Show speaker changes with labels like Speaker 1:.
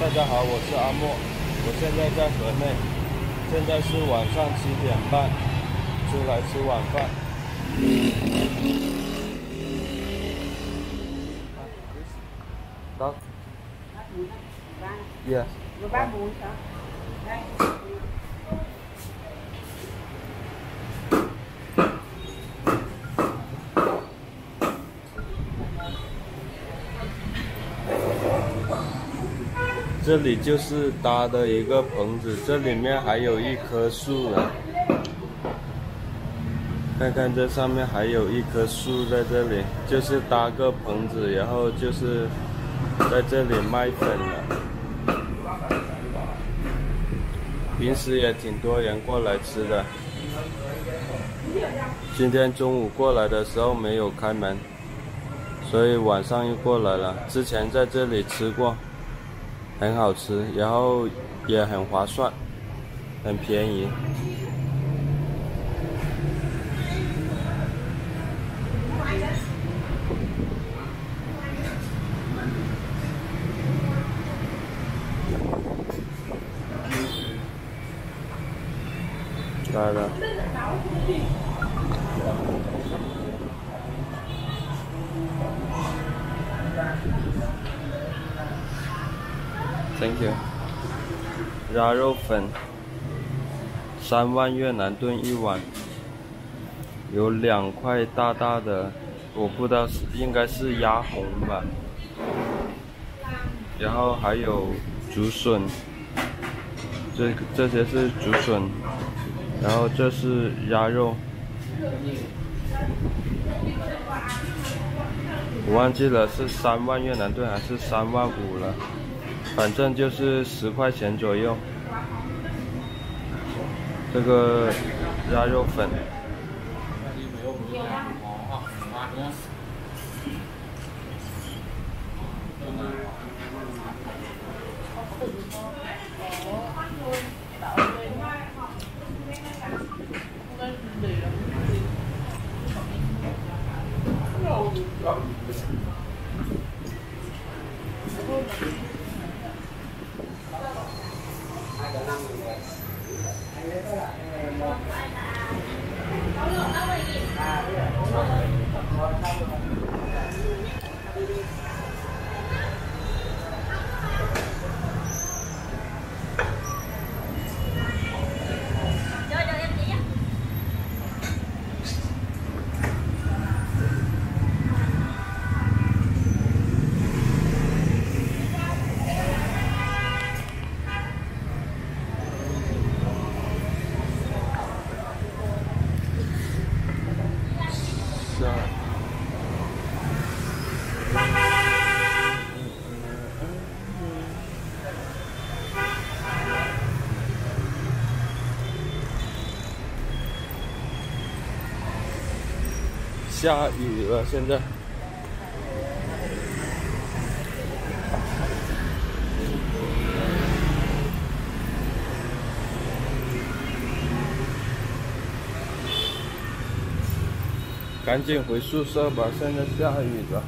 Speaker 1: 大家好，我是阿莫，我现在在河内，现在是晚上七点半，出来吃晚饭。Dog? Yes. 这里就是搭的一个棚子，这里面还有一棵树呢。看看这上面还有一棵树在这里，就是搭个棚子，然后就是在这里卖粉的。平时也挺多人过来吃的。今天中午过来的时候没有开门，所以晚上又过来了。之前在这里吃过。很好吃，然后也很划算，很便宜。来了。Thank you。鸭肉粉，三万越南盾一碗，有两块大大的，我不知道是应该是鸭红吧。然后还有竹笋，这这些是竹笋，然后这是鸭肉，我忘记了是三万越南盾还是三万五了。反正就是十块钱左右，这个鸭肉粉。下雨了，现在。赶紧回宿舍吧，现在下雨了。